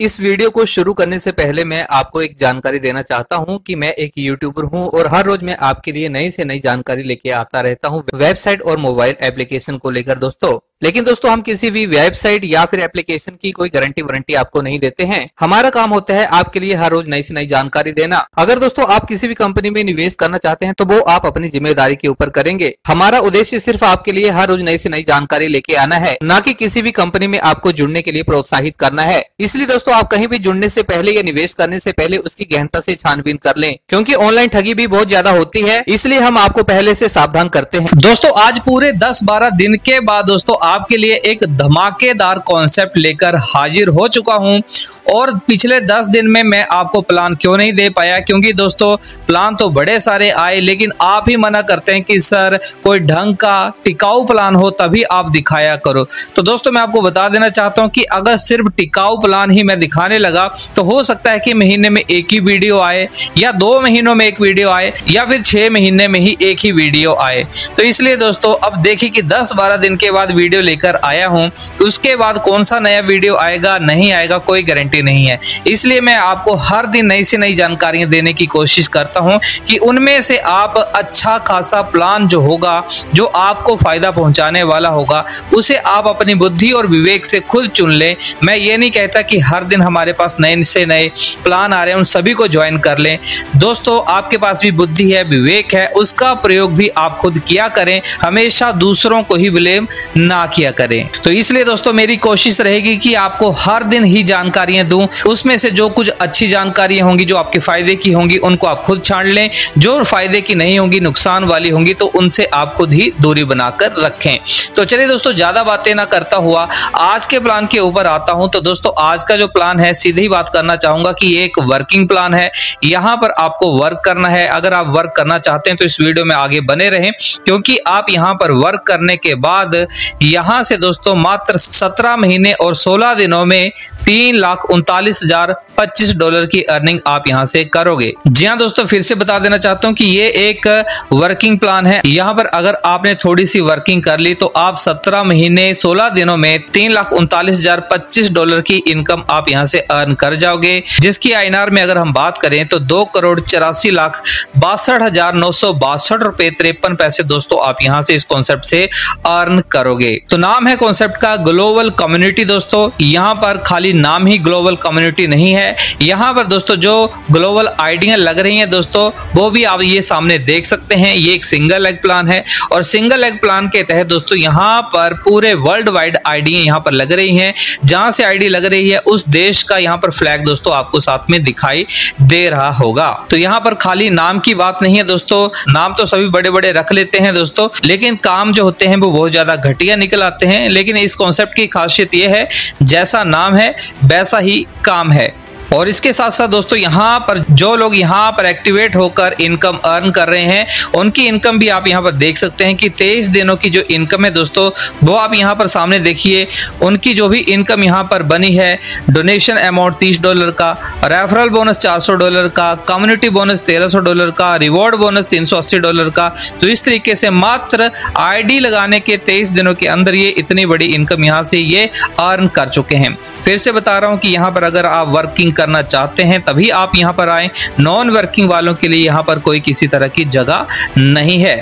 इस वीडियो को शुरू करने से पहले मैं आपको एक जानकारी देना चाहता हूँ कि मैं एक यूट्यूबर हूँ और हर रोज मैं आपके लिए नई से नई जानकारी लेके आता रहता हूँ वेबसाइट और मोबाइल एप्लीकेशन को लेकर। दोस्तों लेकिन दोस्तों, हम किसी भी वेबसाइट या फिर एप्लीकेशन की कोई गारंटी वारंटी आपको नहीं देते हैं। हमारा काम होता है आपके लिए हर रोज नई से नई जानकारी देना। अगर दोस्तों, आप किसी भी कंपनी में निवेश करना चाहते हैं तो वो आप अपनी ज़िम्मेदारी के ऊपर करेंगे। हमारा उद्देश्य सिर्फ़ आपके लिए हर रोज नई से नई जानकारी लेके आना है, न कि किसी भी कंपनी में आपको जुड़ने के लिए प्रोत्साहित करना है। इसलिए दोस्तों, आप कहीं भी जुड़ने से पहले या निवेश करने से पहले उसकी गहनता से छानबीन कर लें, क्योंकि ऑनलाइन ठगी भी बहुत ज़्यादा होती है, इसलिए हम आपको पहले से सावधान करते हैं। दोस्तों, आज पूरे दस बारह दिन के बाद दोस्तों आपके लिए एक धमाकेदार कॉन्सेप्ट लेकर हाजिर हो चुका हूँ। और पिछले दस दिन में मैं आपको प्लान क्यों नहीं दे पाया? क्योंकि दोस्तों प्लान तो बड़े सारे आए, लेकिन आप ही मना करते हैं कि, सर, कोई ढंग का टिकाऊ प्लान हो, तभी आप दिखाया करो। तो दोस्तों, मैं आपको बता देना चाहता हूँ कि अगर सिर्फ़ टिकाऊ प्लान ही मैं दिखाने लगा तो हो सकता है कि महीने में एक ही वीडियो आए, या दो महीनों में एक वीडियो आए, या फिर छह महीने में ही एक ही वीडियो आए। तो इसलिए दोस्तों, अब देखिए कि दस बारह दिन के बाद वीडियो लेकर आया हूँ। उसके बाद कौन सा नया वीडियो आएगा, नहीं आएगा, कोई गारंटी जानकारी नहीं है। इसलिए मैं आपको हर दिन नई से नई जानकारियाँ देने की कोशिश करता हूँ कि उनमें से आप अच्छा खासा प्लान जो होगा, जो आपको फ़ायदा पहुँचाने वाला होगा, उसे आप अपनी बुद्धि और विवेक से खुद चुन लें। मैं ये नहीं कहता कि हर दिन हमारे पास नए से नए प्लान आ रहे हैं, उन सभी को ज्वाइन कर लें। दोस्तों, आपके पास भी बुद्धि है, विवेक है, उसका प्रयोग भी आप खुद किया करें, हमेशा दूसरों को ही ब्लेम ना किया करें। तो इसलिए दोस्तों, मेरी कोशिश रहेगी कि आपको हर दिन ही जानकारियाँ दूँ। उसमें से जो कुछ अच्छी जानकारियाँ होंगी, जो आपके फ़ायदे की होंगी, उनको आप खुद छान लें। जो फ़ायदे की नहीं होंगी, नुकसान वाली होंगी तो उनसे आप खुद ही दूरी बनाकर रखें। तो चलिए दोस्तों, ज़्यादा बातें ना करता हुआ आज के प्लान के ऊपर आता हूँ। तो दोस्तों, आज का जो प्लान है, सीधी बात करना चाहूँगा कि ये एक वर्किंग प्लान है। यहाँ पर आपको वर्क करना है। अगर आप वर्क करना चाहते हैं तो इस वीडियो में आगे बने रहें, क्योंकि आप यहाँ पर वर्क करने के बाद यहाँ से दोस्तों, मात्र सत्रह महीने और सोलह दिनों में तीन लाख उनतालीस हज़ार पच्चीस डॉलर की अर्निंग आप यहाँ से करोगे। जी हाँ दोस्तों, फिर से बता देना चाहता हूँ कि ये एक वर्किंग प्लान है। यहाँ पर अगर आपने थोड़ी सी वर्किंग कर ली तो आप सत्रह महीने, सोलह दिनों में तीन लाख उनतालीस हज़ार पच्चीस डॉलर की इनकम आप यहाँ से अर्न कर जाओगे। जिसकी आईनार में अगर हम बात करें तो दो करोड़ चौरासी लाख बासठ हज़ार नौ सौ बासठ रुपए तिरपन पैसे दोस्तों आप यहाँ से इस कॉन्सेप्ट से अर्न करोगे। तो नाम है कॉन्सेप्ट का ग्लोबल कम्युनिटी दोस्तों। यहाँ पर खाली नाम ही ग्लोबल कम्युनिटी नहीं है। यहाँ पर दोस्तों जो ग्लोबल आइडिया लग रही हैं दोस्तों, वो भी आप ये सामने देख सकते हैं। ये एक सिंगल एग प्लान है और सिंगल एग प्लान के तहत दोस्तों यहाँ पर पूरे वर्ल्ड वाइड आईडिया यहाँ पर लग रही हैं। जहाँ से आईडी लग रही है, उस देश का यहाँ पर फ्लैग दोस्तों आपको साथ में दिखाई दे रहा होगा। तो यहाँ पर खाली नाम की बात नहीं है दोस्तों। नाम तो सभी बड़े बड़े रख लेते हैं दोस्तों, लेकिन काम जो होते हैं वो बहुत ज़्यादा घटिया निकल आते हैं। लेकिन इस कॉन्सेप्ट की खासियत यह है, जैसा नाम है, वैसा ही काम है। और इसके साथ साथ दोस्तों, यहाँ पर जो लोग यहाँ पर एक्टिवेट होकर इनकम अर्न कर रहे हैं, उनकी इनकम भी आप यहाँ पर देख सकते हैं कि तेईस दिनों की जो इनकम है दोस्तों, वो आप यहाँ पर सामने देखिए। उनकी जो भी इनकम यहाँ पर बनी है डोनेशन अमाउंट तीस डॉलर का रेफरल बोनस चार सौ डॉलर का कम्युनिटी बोनस तेरह डॉलर का रिवॉर्ड बोनस तीन सौ अस्सी डॉलर का। तो इस तरीके से मात्र आईडी लगाने के तेईस दिनों के अंदर ये इतनी बड़ी इनकम यहाँ से ये अर्न कर चुके हैं। फिर से बता रहा हूँ कि यहाँ पर अगर आप वर्किंग करना चाहते हैं, तभी आप यहाँ पर आए। नॉन वर्किंग वालों के लिए यहाँ पर कोई किसी तरह की जगह नहीं है।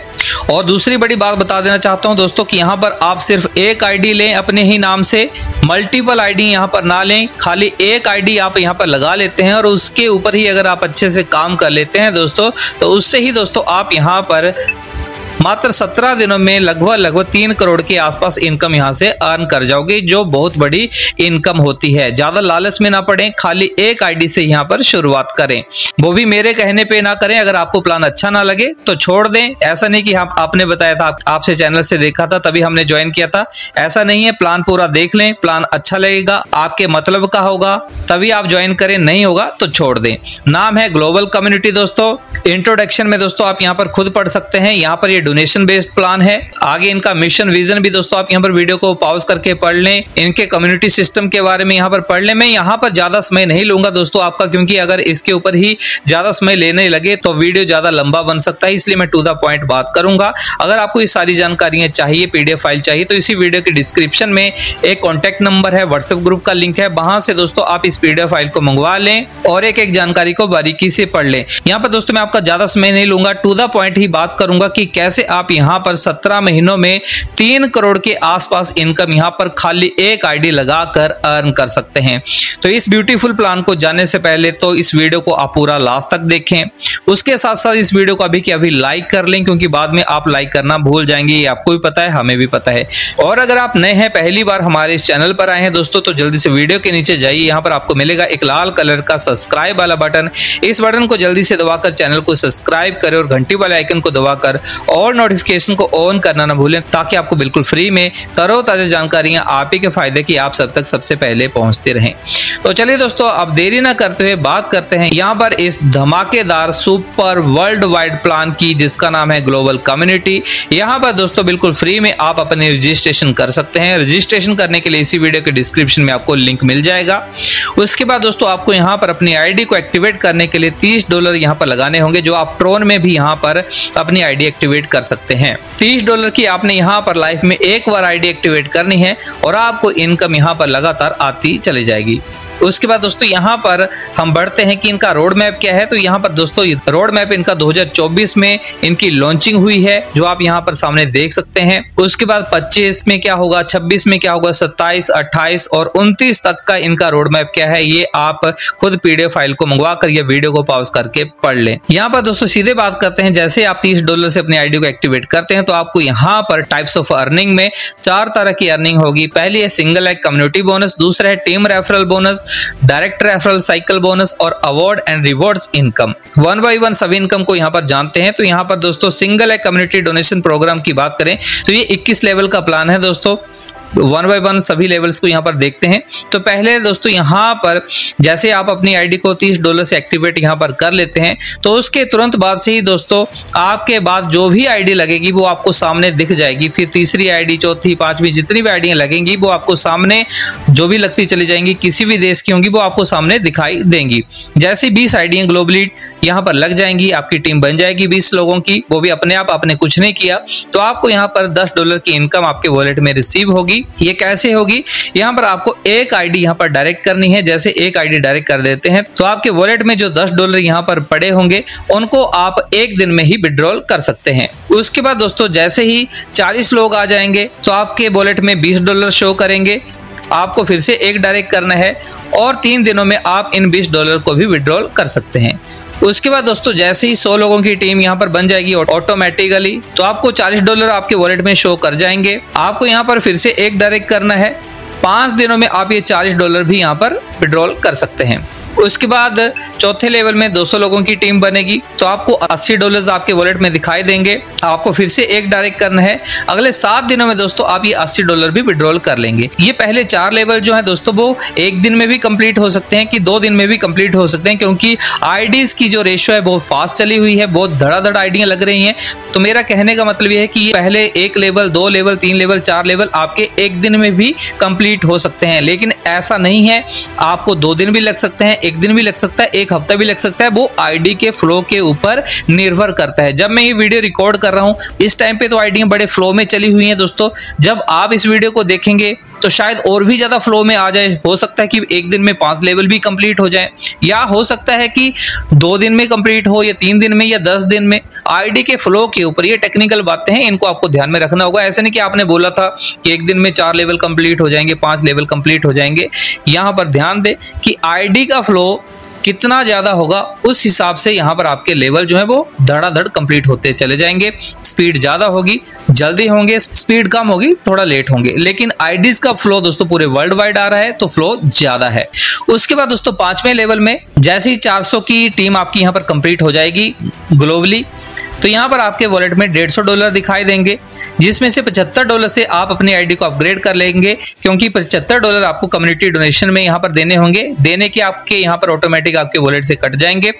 और दूसरी बड़ी बात बता देना चाहता हूँ दोस्तों कि यहाँ पर आप सिर्फ़ एक आईडी लें अपने ही नाम से मल्टीपल आईडी यहाँ पर ना लें, खाली एक आईडी आप यहाँ पर लगा लेते हैं और उसके ऊपर ही अगर आप अच्छे से काम कर लेते हैं दोस्तों तो उससे ही दोस्तों आप यहाँ पर मात्र सत्रह दिनों में लगभग लगभग तीन करोड़ के आसपास इनकम यहाँ से अर्न कर जाओगे जो बहुत बड़ी इनकम होती है। ज़्यादा लालच में ना पड़े खाली एक आईडी से यहाँ पर शुरुआत करें। वो भी मेरे कहने पे ना करें अगर आपको प्लान अच्छा ना लगे तो छोड़ दें। ऐसा नहीं कि आप, आपने बताया था आप, आपसे चैनल से देखा था तभी हमने ज्वाइन किया था। ऐसा नहीं है प्लान पूरा देख लें प्लान अच्छा लगेगा आपके मतलब का होगा तभी आप ज्वाइन करें नहीं होगा तो छोड़ दें। नाम है ग्लोबल कम्युनिटी दोस्तों। इंट्रोडक्शन में दोस्तों आप यहाँ पर खुद पढ़ सकते हैं। यहाँ पर ये डोनेशन बेस्ड प्लान है। आगे इनका मिशन विजन भी दोस्तों आप यहाँ पर वीडियो को पॉज करके पढ़ लें। इनके कम्युनिटी सिस्टम के बारे में यहाँ पर पढ़ लें। मैं यहाँ पर ज़्यादा समय नहीं लूँगा दोस्तों आपका, क्योंकि अगर इसके ऊपर ही ज़्यादा समय लेने लगे तो वीडियो ज़्यादा लंबा बन सकता है, इसलिए मैं टू द पॉइंट बात करूँगा। अगर आपको ये सारी जानकारियाँ चाहिए पीडीएफ फ़ाइल चाहिए तो इसी वीडियो के डिस्क्रिप्शन में एक कॉन्टेक्ट नंबर है व्हाट्सएप ग्रुप का लिंक है। वहाँ से दोस्तों आप इस पीडीएफ फ़ाइल को मंगवा लें और एक एक जानकारी को बारीकी से पढ़ लें। यहाँ पर दोस्तों मैं आपका ज़्यादा समय नहीं लूँगा टू द पॉइंट ही बात करूँगा कि कैसे आप यहाँ पर सत्रह महीनों में तीन करोड़ के आसपास इनकम यहाँ पर खाली एक आईडी लगाकर अर्न कर सकते हैं। तो इस ब्यूटीफुल प्लान को जानने से पहले तो इस वीडियो को आप पूरा लास्ट तक देखें। उसके साथ साथ इस वीडियो को अभी के अभी लाइक कर लें, क्योंकि बाद में आप लाइक करना भूल जाएँगे, ये आपको भी पता है, हमें भी पता है। और अगर आप नए हैं, पहली बार हमारे इस चैनल पर आए हैं दोस्तों तो जल्दी से वीडियो के नीचे जाइए, यहाँ पर आपको मिलेगा एक लाल कलर का सब्सक्राइब वाला बटन इस बटन को जल्दी से दबाकर चैनल को सब्सक्राइब करें और घंटी वाले आइकन को दबाकर और नोटिफिकेशन को ऑन करना ना भूलें, ताकि आपको बिल्कुल फ्री में तरोताजा जानकारियाँ आप ही के फ़ायदे की आप सब तक सबसे पहले पहुँचते रहें। तो चलिए दोस्तों, अब देरी ना करते हुए बात करते हैं यहाँ पर इस धमाकेदार सुपर वर्ल्ड वाइड प्लान की, जिसका नाम है ग्लोबल कम्युनिटी यहाँ पर दोस्तों, बिल्कुल फ्री में आप अपने रजिस्ट्रेशन कर सकते हैं। रजिस्ट्रेशन करने के लिए इसी वीडियो के डिस्क्रिप्शन में आपको लिंक मिल जाएगा। उसके बाद दोस्तों, आपको यहाँ पर अपनी आईडी को एक्टिवेट करने के लिए तीस डॉलर यहाँ पर लगाने होंगे, जो आप ट्रोन में भी यहाँ पर अपनी आईडी एक्टिवेट कर सकते हैं। तीस डॉलर की आपने यहाँ पर लाइफ में एक बार आईडी एक्टिवेट करनी है और आपको इनकम यहाँ पर लगातार आती चली जाएगी। उसके बाद दोस्तों यहाँ पर हम बढ़ते हैं कि इनका रोड मैप क्या है। तो यहाँ पर दोस्तों रोड मैप इनका 2024 में इनकी लॉन्चिंग हुई है जो आप यहाँ पर सामने देख सकते हैं। उसके बाद 25 में क्या होगा 26 में क्या होगा 27, 28 और 29 तक का इनका रोड मैप क्या है ये आप खुद पीडीएफ फ़ाइल को मंगवा कर ये वीडियो को पॉज करके पढ़ लें। यहाँ पर दोस्तों सीधे बात करते हैं जैसे आप तीस डॉलर से अपनी आईडी को एक्टिवेट करते हैं तो आपको यहाँ पर टाइप्स ऑफ़ अर्निंग में चार तरह की अर्निंग होगी। पहली है सिंगल एक कम्युनिटी बोनस दूसरा है team referral bonus direct referral cycle bonus और award and rewards income one by one सभी इनकम को यहाँ पर जानते हैं। तो यहाँ पर दोस्तों सिंगल है कम्युनिटी डोनेशन प्रोग्राम की बात करें तो ये 21 लेवल का प्लान है दोस्तों। वन बाय वन सभी लेवल्स को यहाँ पर देखते हैं। तो पहले दोस्तों यहाँ पर जैसे आप अपनी आईडी को 30 डॉलर से एक्टिवेट यहाँ पर कर लेते हैं तो उसके तुरंत बाद से ही दोस्तों आपके बाद जो भी आईडी लगेगी वो आपको सामने दिख जाएगी। फिर तीसरी आईडी चौथी, पांचवी जितनी भी आईडियाँ लगेंगी वो आपको सामने जो भी लगती चली जाएँगी, किसी भी देश की होंगी वो आपको सामने दिखाई देंगी। जैसे बीस आईडियाँ ग्लोबली यहाँ पर लग जाएँगी, आपकी टीम बन जाएगी बीस लोगों की, वो भी अपने आप, आपने कुछ नहीं किया। तो आपको यहाँ पर दस डॉलर की इनकम आपके वॉलेट में रिसीव होगी। ये कैसे होगी? यहाँ पर आपको एक आईडी यहाँ पर डायरेक्ट करनी है। जैसे एक आईडी डायरेक्ट कर देते हैं तो आपके वॉलेट में जो दस डॉलर यहाँ पर पड़े होंगे, उनको आप एक दिन में ही विड्रॉल कर सकते हैं। उसके बाद दोस्तों, जैसे ही चालीस लोग आ जाएँगे तो आपके वॉलेट में बीस डॉलर शो करेंगे। आपको फिर से एक डायरेक्ट करना है और तीन दिनों में आप इन बीस डॉलर को भी विड्रॉल कर सकते हैं। उसके बाद दोस्तों, जैसे ही 100 लोगों की टीम यहाँ पर बन जाएगी ऑटोमेटिकली तो आपको 40 डॉलर आपके वॉलेट में शो कर जाएँगे। आपको यहाँ पर फिर से एक डायरेक्ट करना है। पाँच दिनों में आप ये 40 डॉलर भी यहाँ पर विड्रॉल कर सकते हैं। उसके बाद चौथे लेवल में 200 लोगों की टीम बनेगी। तो आपको 80 डॉलर्स आपके वॉलेट में दिखाई देंगे। आपको फिर से एक डायरेक्ट करना है। अगले सात दिनों में दोस्तों आप ये 80 डॉलर भी विड्रॉल कर लेंगे। ये पहले चार लेवल जो है दोस्तों, वो एक दिन में भी कंप्लीट हो सकते हैं कि दो दिन में भी कंप्लीट हो सकते हैं, क्योंकि आईडीज की जो रेशियो है, बहुत फास्ट चली हुई है, बहुत धड़ाधड़ आईडियाँ लग रही है। तो मेरा कहने का मतलब ये है कि पहले एक लेवल दो लेवल तीन लेवल चार लेवल आपके एक दिन में भी कंप्लीट हो सकते हैं। लेकिन ऐसा नहीं है। आपको दो दिन भी लग सकते हैं एक दिन भी लग सकता है, एक हफ़्ता भी लग सकता है, वो आईडी के फ्लो के ऊपर निर्भर करता है। जब मैं ये वीडियो रिकॉर्ड कर रहा हूँ, इस टाइम पे तो आईडी बड़े फ्लो में चली हुई है दोस्तों। जब आप इस वीडियो को देखेंगे तो शायद और भी ज़्यादा फ्लो में आ जाए। हो सकता है कि एक दिन में पाँच लेवल भी कंप्लीट हो जाए, या हो सकता है कि दो दिन में कंप्लीट हो, या तीन दिन में, या दस दिन में। आईडी के फ्लो के ऊपर ये टेक्निकल बातें हैं, इनको आपको ध्यान में रखना होगा। ऐसे नहीं कि आपने बोला था कि एक दिन में चार लेवल कंप्लीट हो जाएँगे, पाँच लेवल कंप्लीट हो जाएँगे। यहाँ पर ध्यान दे कि आईडी का फ्लो कितना ज़्यादा होगा, उस हिसाब से यहाँ पर आपके लेवल जो है वो धड़ाधड़ कंप्लीट होते चले जाएँगे। स्पीड ज़्यादा होगी, जल्दी होंगे स्पीड कम होगी, थोड़ा लेट होंगे। लेकिन आईडीज का फ्लो दोस्तों पूरे वर्ल्ड वाइड आ रहा है तो फ्लो ज़्यादा है। उसके बाद दोस्तों पाँचवें लेवल में जैसी ही 400 की टीम आपकी यहाँ पर कंप्लीट हो जाएगी ग्लोबली तो यहाँ पर आपके वॉलेट में डेढ़ सौ डॉलर दिखाई देंगे, जिसमें से पचहत्तर डॉलर से आप अपनी आईडी को अपग्रेड कर लेंगे, क्योंकि पचहत्तर डॉलर आपको कम्युनिटी डोनेशन में यहाँ पर देने होंगे, देने के आपके यहाँ पर ऑटोमेटिक आपके वॉलेट से कट जाएँगे।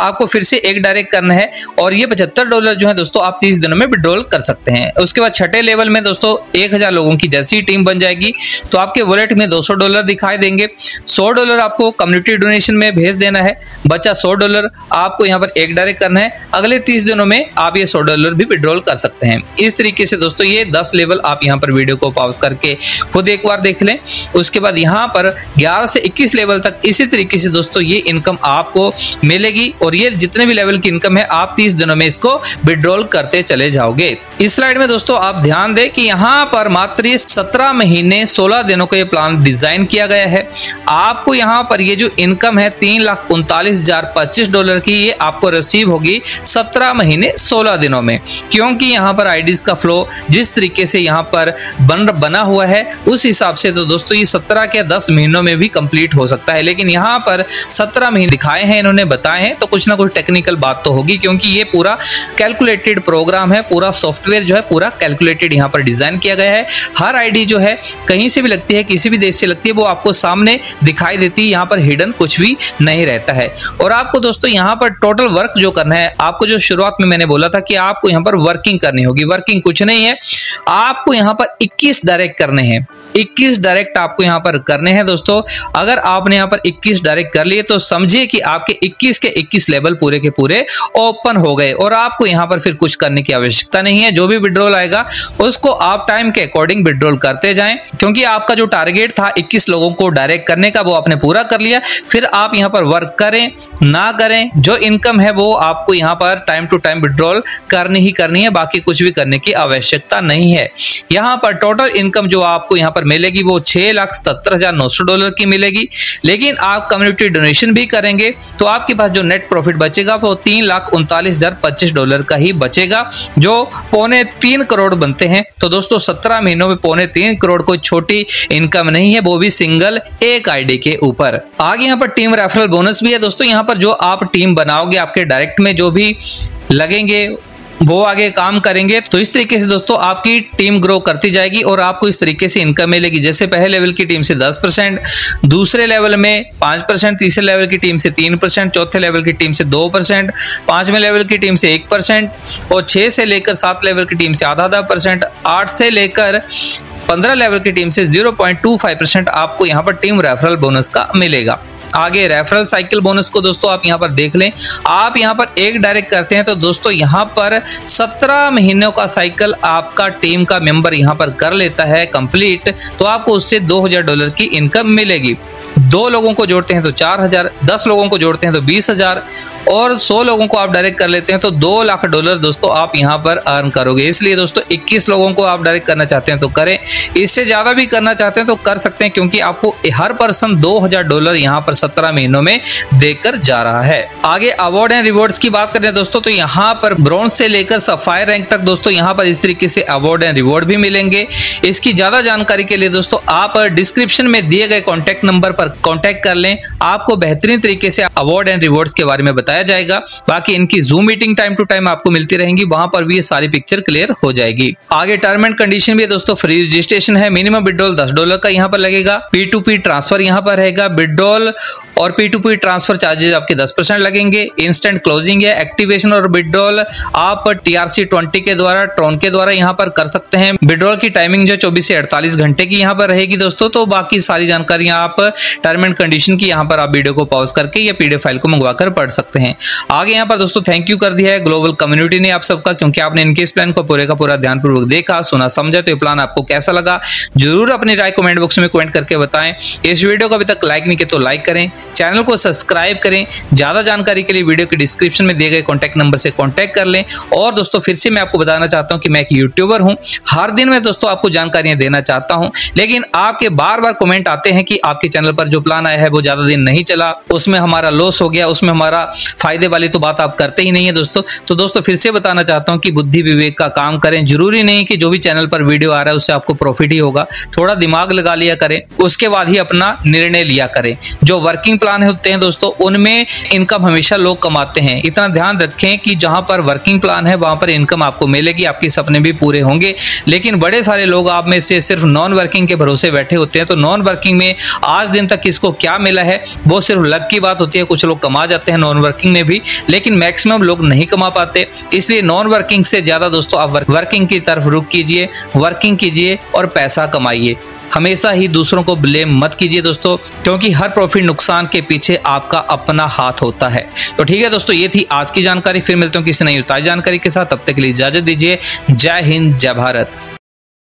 आपको फिर से एक डायरेक्ट करना है, और ये पचहत्तर डॉलर जो है दोस्तों, आप तीस दिनों में विड्रॉल कर सकते हैं। उसके बाद छठे लेवल में दोस्तों, एक हज़ार लोगों की जैसी टीम बन जाएगी तो आपके वॉलेट में दो सौ डॉलर दिखाई देंगे। सौ डॉलर आपको कम्युनिटी डोनेशन में भेज देना है, बचा सौ डॉलर आपको यहाँ पर एक डायरेक्ट करना है। अगले तीस दिनों में आप ये सौ डॉलर भी विड्रॉल कर सकते हैं। इस तरीके से दोस्तों ये दस लेवल आप यहाँ पर वीडियो को पॉज करके खुद एक बार देख लें। उसके बाद यहाँ पर ग्यारह से इक्कीस लेवल तक इसी तरीके से दोस्तों ये इनकम आपको मिलेगी और ये जितने भी लेवल की इनकम है, आप तीस दिनों में इसको विड्रॉल करते चले जाओगे। इस स्लाइड में दोस्तों आप ध्यान दें कि यहाँ पर मात्र सत्रह महीने सोलह दिनों का ये प्लान डिज़ाइन किया गया है। आपको यहाँ पर ये जो इनकम है, तीन लाख उनतालीस हज़ार पच्चीस डॉलर की ये आपको रिसीव होगी सत्रह महीने सोलह दिनों में। क्योंकि यहाँ पर आईडीज का फ्लो जिस तरीके से यहाँ पर बन, बना हुआ है, उस हिसाब से तो दोस्तों ये सत्रह के दस महीनों में भी कंप्लीट हो सकता है। लेकिन यहाँ पर सत्रह महीने दिखाए हैं, इन्होंने बताए हैं तो कुछ ना कुछ टेक्निकल बात तो होगी, क्योंकि ये पूरा कैलकुलेटेड प्रोग्राम है, पूरा सॉफ्टवेयर जो है, पूरा कैलकुलेटेड यहाँ पर डिज़ाइन किया गया है। हर आईडी जो है, कहीं से भी लगती है, किसी भी देश से लगती है, वो आपको सामने दिखाई देती है, यहाँ पर हिडन कुछ भी नहीं रहता है। और आपको दोस्तों यहाँ पर टोटल वर्क जो करना है, आपको जो शुरुआत में मैंने बोला था कि आपको यहाँ पर वर्किंग करनी होगी। वर्किंग कुछ नहीं है। आपको यहाँ पर 21 डायरेक्ट करने हैं। 21 डायरेक्ट आपको यहाँ पर करने हैं दोस्तों। अगर आपने यहाँ पर 21 डायरेक्ट कर लिए तो समझिए कि आपके 21 के 21 लेवल पूरे के पूरे ओपन हो गए। और आपको यहाँ पर फिर कुछ करने की आवश्यकता नहीं है। जो भी विड्रॉल आएगा, उसको आप टाइम के अकॉर्डिंग विड्रॉल करते जाएँ। क्योंकि आपका जो टारगेट था 21 लोगों को डायरेक्ट करने का, वो आपने पूरा कर लिया। फिर आप यहाँ पर वर्क करें, ना करें। जो इनकम है, वो आपको यहाँ पर टाइम टू टाइम विड्रॉल करनी ही करनी है, बाकी कुछ भी करने की आवश्यकता नहीं है। यहाँ पर टोटल इनकम जो आपको यहाँ पर मिलेगी, वो छह लाख सत्तर हज़ार नौ सौ डॉलर की मिलेगी। लेकिन आप कम्युनिटी डोनेशन भी करेंगे तो आपके पास जो नेट प्रॉफिट बचेगा, वो तीन लाख उनतालीस हज़ार पच्चीस डॉलर का ही बचेगा, जो पौने तीन करोड़ बनते हैं। तो दोस्तों, सत्रह महीनों में पौने तीन करोड़ कोई छोटी इनकम नहीं है, वो भी सिंगल एक आईडी के ऊपर। आगे यहाँ पर टीम रेफरल बोनस भी है दोस्तों, यहाँ पर जो आप टीम बनाओगे, आपके डायरेक्ट में जो भी लगेंगे, वो आगे काम करेंगे। तो इस तरीके से दोस्तों आपकी टीम ग्रो करती जाएगी और आपको इस तरीके से इनकम मिलेगी। जैसे पहले लेवल की टीम से 10 परसेंट, दूसरे लेवल में 5 परसेंट, तीसरे लेवल की टीम से 3 परसेंट, चौथे लेवल की टीम से 2 परसेंट, पाँचवें लेवल की टीम से 1 परसेंट और छः से लेकर सात लेवल की टीम से आधा आधा परसेंट, आठ से लेकर पंद्रह लेवल की टीम से ज़ीरो परसेंट आपको यहाँ पर टीम रेफरल बोनस का मिलेगा। आगे रेफरल साइकिल बोनस को दोस्तों आप यहाँ पर देख लें। आप यहाँ पर एक डायरेक्ट करते हैं तो दोस्तों यहाँ पर सत्रह महीनों का साइकिल आपका टीम का मेंबर यहाँ पर कर लेता है कंप्लीट तो आपको उससे दो हज़ार डॉलर की इनकम मिलेगी। दो लोगों को जोड़ते हैं तो चार हज़ार, दस लोगों को जोड़ते हैं तो बीस हज़ार, और सौ लोगों को आप डायरेक्ट कर लेते हैं तो दो लाख डॉलर दोस्तों आप यहाँ पर अर्न करोगे। इसलिए दोस्तों इक्कीस लोगों को आप डायरेक्ट करना चाहते हैं तो करें। इससे ज़्यादा भी करना चाहते हैं तो कर सकते हैं क्योंकि आपको हर पर्सन दो हज़ार डॉलर यहाँ पर सत्रह महीनों में देकर जा रहा है। आगे अवार्ड एंड रिवॉर्ड्स की बात करें दोस्तों तो यहाँ पर ब्रॉन्ज से लेकर सफायर रैंक तक दोस्तों यहाँ पर इस तरीके से अवार्ड एंड रिवॉर्ड भी मिलेंगे। इसकी ज़्यादा जानकारी के लिए दोस्तों आप डिस्क्रिप्शन में दिए गए कॉन्टेक्ट नंबर पर कॉन्टेक्ट कर लें। आपको बेहतरीन तरीके से अवार्ड एंड रिवॉर्ड्स के बारे में बताया जाएगा। बाकी इनकी Zoom meeting time to time आपको मिलती रहेंगी। वहाँ पर भी ये सारी पिक्चर क्लियर हो जाएगी। आगे टर्म एंड कंडीशन भी दोस्तों। फ्री रजिस्ट्रेशन है। मिनिमम बिडोल दस डॉलर का यहाँ पर लगेगा। पी टू पी ट्रांसफ़र यहाँ पर रहेगा। बिडोल और P two P transfer charges आपके 10 परसेंट लगेंगे इंस्टेंट क्लोजिंग है एक्टिवेशन और विड्रॉल आप टीआरसी 20 के द्वारा ट्रोन के द्वारा यहाँ पर कर सकते हैं। विड्रॉल की टाइमिंग जो 24 से 48 घंटे की यहाँ पर रहेगी दोस्तों। तो बाकी सारी जानकारी आप टर्म एंड कंडीशन की यहाँ पर आप वीडियो को पॉज करके या पीडीएफ फ़ाइल को मंगवा कर पढ़ सकते हैं। आगे यहाँ पर दोस्तों थैंक यू कर दिया है ग्लोबल कम्युनिटी ने आप सबका, क्योंकि आपने इनके इस प्लान को पूरे का पूरा ध्यानपूर्वक देखा, सुना, समझा तो ये प्लान आपको कैसा लगा, ज़रूर अपनी राय कमेंट बॉक्स में कमेंट करके बताएँ। इस वीडियो को अभी तक लाइक नहीं किया तो लाइक करें। चैनल को सब्सक्राइब करें। ज़्यादा जानकारी के लिए वीडियो के डिस्क्रिप्शन में दिए गए कॉन्टैक्ट नंबर से कॉन्टैक्ट कर लें। और दोस्तों, फिर से मैं आपको बताना चाहता हूँ कि मैं एक यूट्यूबर हूँ। हर दिन मैं दोस्तों आपको जानकारियाँ देना चाहता हूँ। लेकिन आपके बार बार कमेंट आते हैं कि आपके चैनल पर जो प्लान आया है, वो ज़्यादा दिन नहीं चला। उसमें हमारा लॉस हो गया। उसमें हमारा फ़ायदे वाली तो बात आप करते ही नहीं है दोस्तों। तो दोस्तों, फिर से बताना चाहता हूँ कि बुद्धि विवेक का काम करें। ज़रूरी नहीं कि जो भी चैनल पर वीडियो आ रहा है, उससे आपको प्रॉफिट ही होगा। थोड़ा दिमाग लगा लिया करें। उसके बाद ही अपना निर्णय लिया करें। जो वर्किंग वर्किंग प्लान होते हैं दोस्तों, उनमें इनकम हमेशा लोग कमाते हैं। इतना ध्यान रखें कि जहाँ पर वर्किंग प्लान है, वहाँ पर इनकम आपको मिलेगी, आपके सपने भी पूरे होंगे। लेकिन बड़े सारे लोग आप में से सिर्फ़ नॉन वर्किंग के भरोसे बैठे होते हैं तो नॉन वर्किंग में आज दिन तक किसको क्या मिला है, वो सिर्फ़ लक की बात होती है, कुछ लोग कमा जाते हैं नॉन वर्किंग में भी, लेकिन मैक्सिमम लोग नहीं कमा पाते। इसलिए नॉन वर्किंग से ज़्यादा दोस्तों आप वर्किंग की तरफ़ रुक कीजिए वर्किंग कीजिए और पैसा कमाइए। हमेशा ही दूसरों को ब्लेम मत कीजिए दोस्तों, क्योंकि हर प्रॉफिट नुकसान के पीछे आपका अपना हाथ होता है। तो ठीक है दोस्तों, ये थी आज की जानकारी, फिर मिलते हैं किसी नई उतारी जानकारी के साथ। तब तक के लिए इजाज़त दीजिए। जय हिंद, जय भारत।